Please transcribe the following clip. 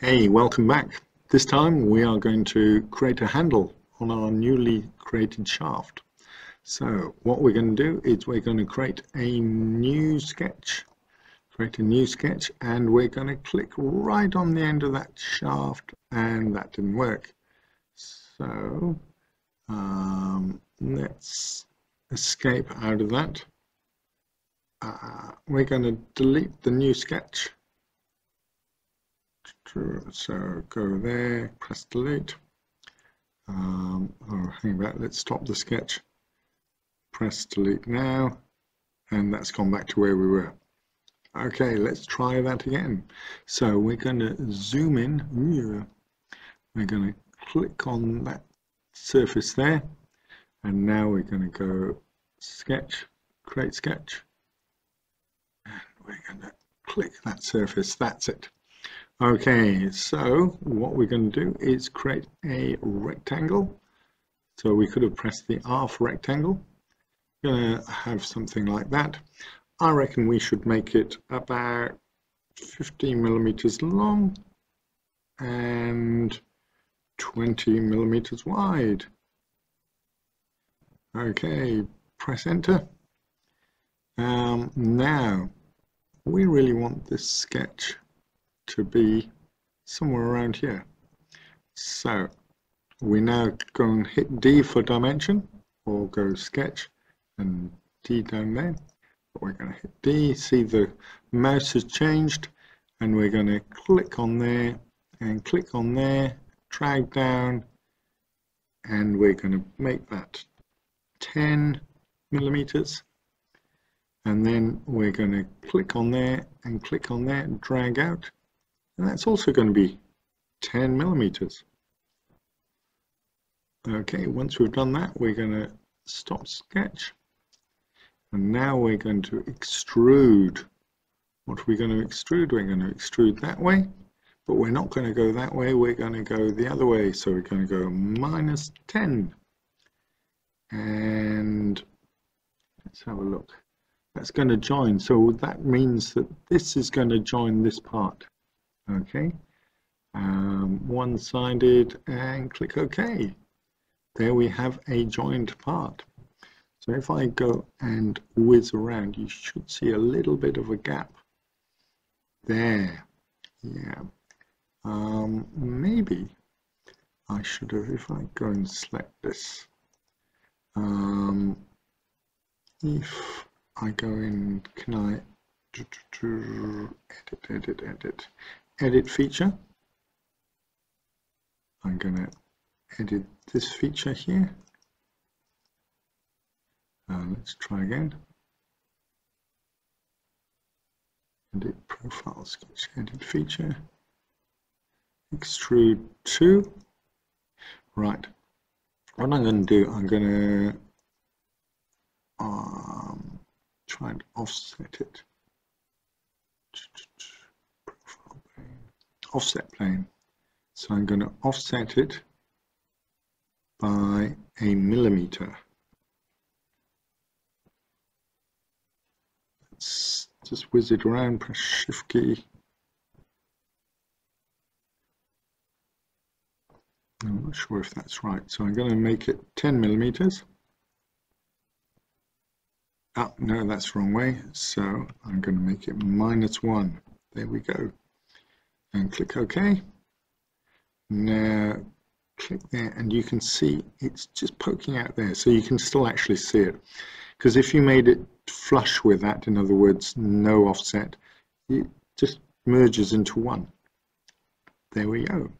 Hey, welcome back. This time we are going to create a handle on our newly created shaft. So what we're going to do is we're going to create a new sketch. Create a new sketch and we're going to click right on the end of that shaft and that didn't work. So um, let's escape out of that. Uh, we're going to delete the new sketch so go there, press delete. Um, oh, hang back, let's stop the sketch. Press delete now, and that's gone back to where we were. Okay, let's try that again. So we're going to zoom in. We're going to click on that surface there, and now we're going to go sketch, create sketch, and we're going to click that surface. That's it. Okay, so what we're going to do is create a rectangle. So we could have pressed the R for rectangle. Going to have something like that. I reckon we should make it about 15 millimeters long and 20 millimeters wide. Okay, press enter. Um, now, we really want this sketch to be somewhere around here. So we now go and hit D for dimension or go sketch and D down there. But we're going to hit D, see the mouse has changed and we're going to click on there and click on there, drag down and we're going to make that 10 millimeters and then we're going to click on there and click on there drag out and that's also going to be 10 millimeters. Okay, once we've done that, we're going to stop sketch. And now we're going to extrude. What are we going to extrude? We're going to extrude that way, but we're not going to go that way. We're going to go the other way. So we're going to go minus 10. And let's have a look. That's going to join. So that means that this is going to join this part okay. Um, one-sided and click OK. There we have a joined part. So if I go and whiz around you should see a little bit of a gap there. Yeah. Um, maybe I should have if I go and select this um, if I go in can I edit edit edit edit feature. I'm going to edit this feature here. Uh, let's try again. Edit profile sketch, edit feature. Extrude 2. Right. What I'm going to do, I'm going to um, try and offset it offset plane. So I'm going to offset it by a millimeter. Let's just whiz it around, press shift key. I'm not sure if that's right. So I'm going to make it 10 millimeters. Ah, no, that's the wrong way. So I'm going to make it minus one. There we go and click OK. Now click there and you can see it's just poking out there so you can still actually see it. Because if you made it flush with that in other words no offset it just merges into one. There we go